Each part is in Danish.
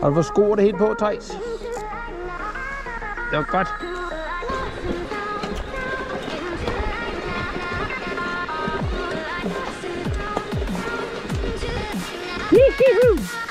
Har du fået sko og det hele på, Thijs? Det var godt. I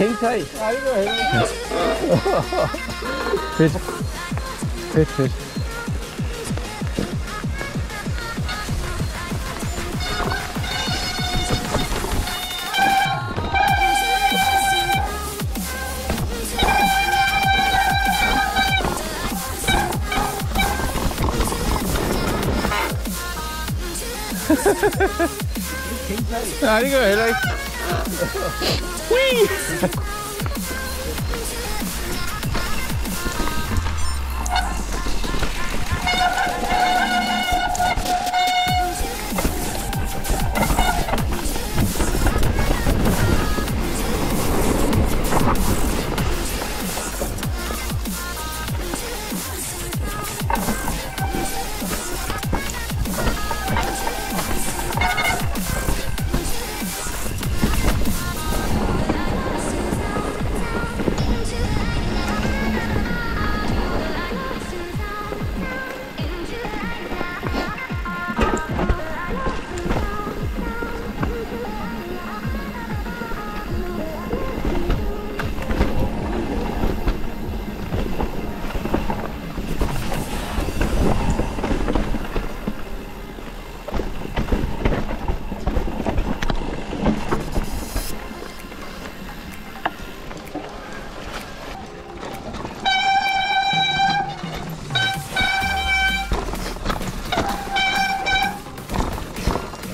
same size. 아이고, 아이고. fish. Fish, fish. 아니고, like. Whee!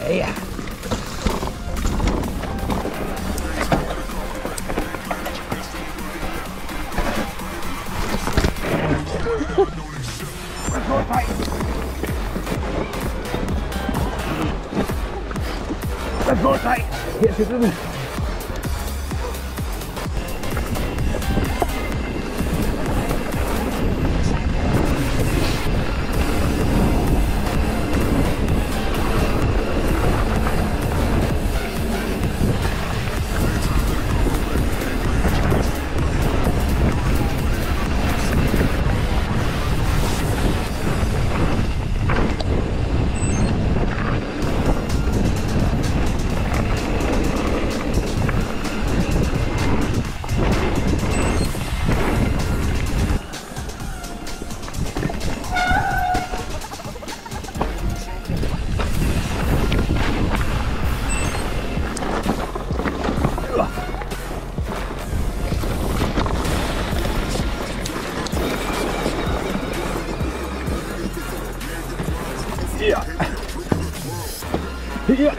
Yeah. Let's go tight. Let's go tight. Yes, Ja.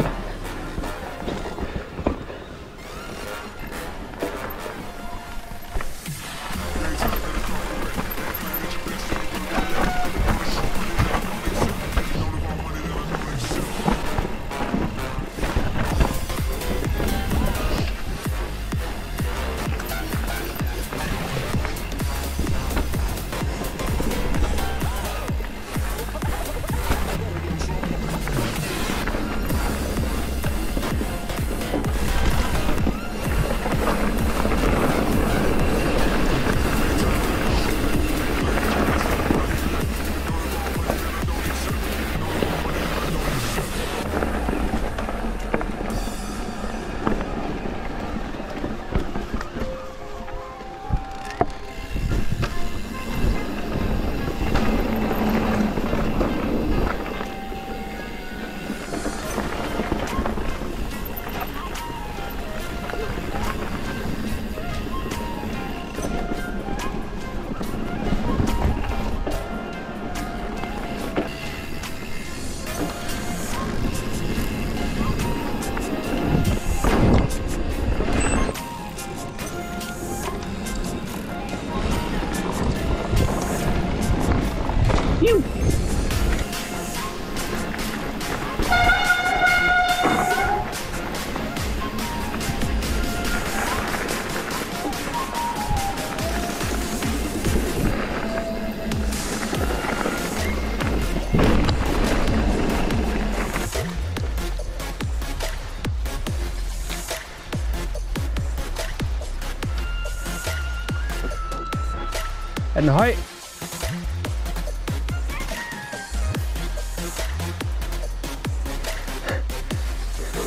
Høj?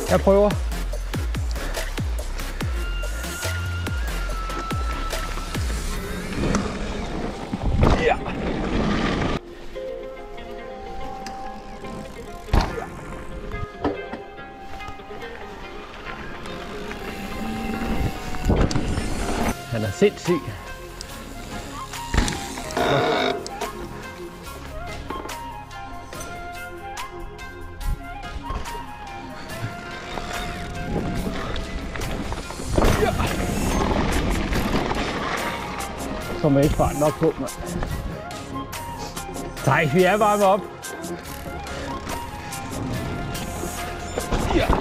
Jeg prøver. Ja. Han er sindssyg. Som ikke fart nok på, mand. Nej, vi er varme op. Ja.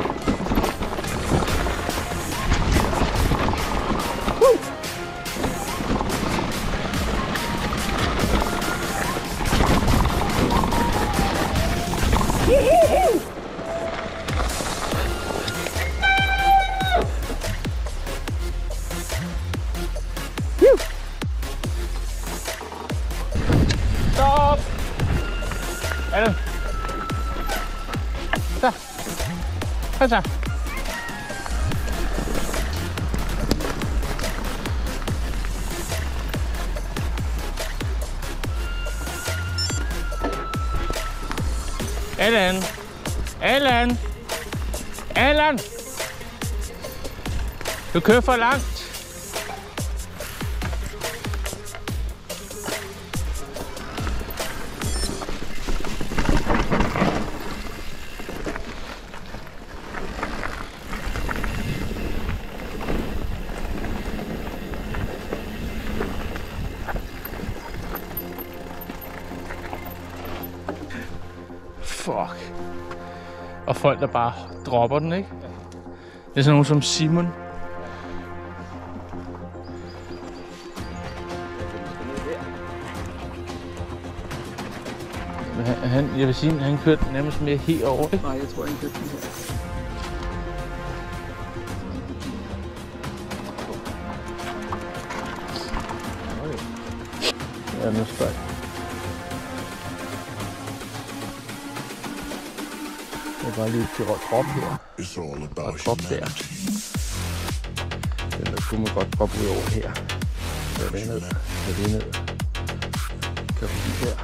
Andet. Så. Kom så. Allan. Allan. Allan. Du kører for langt. Fuck. Og folk, der bare dropper den, ikke? Det er sådan nogen som Simon. Han, han, jeg vil sige, han kørte nærmest mere helt over, ikke? Nej, jeg tror ikke, det er den her. Ja, nu spørger jeg. Kan bare lige til drop her. About drop der. Den der kunne man godt droppe ud over her. Kør det ned. Kør det ned. Kør forbi hu-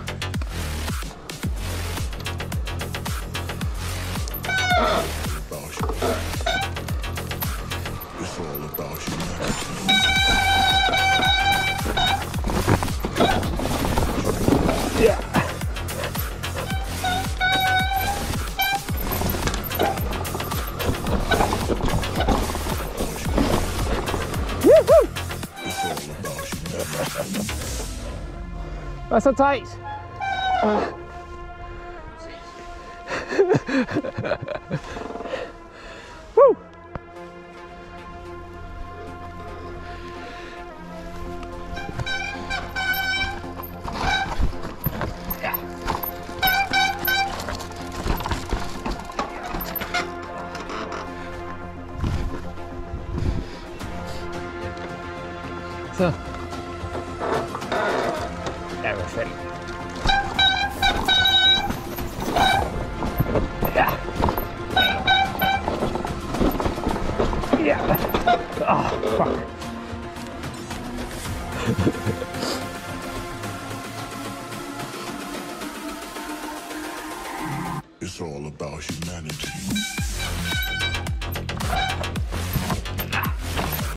It's all about humanity. That's so tight. Oh. Yeah. oh, fuck.